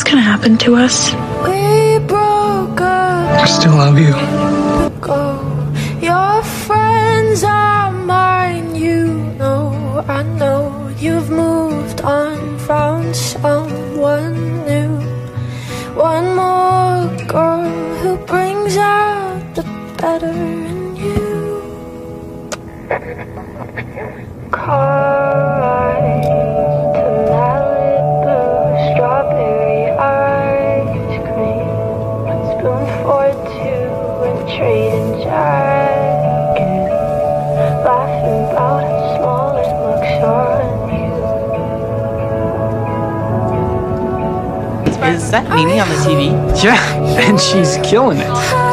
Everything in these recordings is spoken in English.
what's gonna happen to us? We broke up. I still love you. Go. Your friends are mine. You know, I know you've moved on, found someone new. One more girl who brings out the better Is that Mimi on the TV? Yeah, and she's killing it.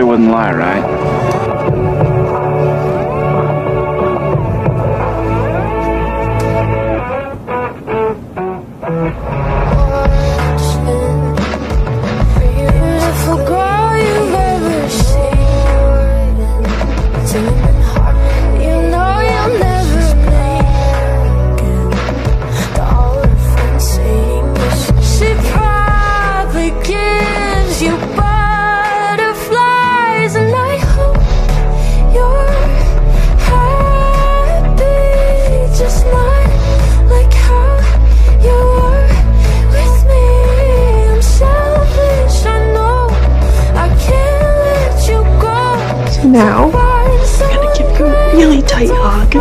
Vu? Wouldn't lie, right? You now. I'm gonna give you a really tight hug,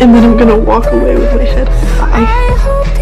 and then I'm gonna walk away with my head high.